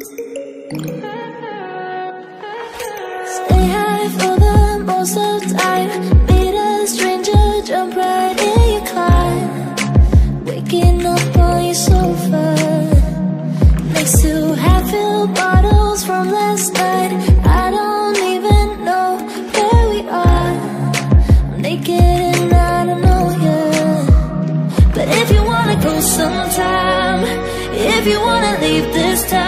Stay high for the most of time. Meet a stranger, jump right in your Waking up on your sofa. Next to half-filled bottles from last night. I don't even know where we are. I'm naked and I don't know yet. But if you wanna go sometime If you wanna leave this time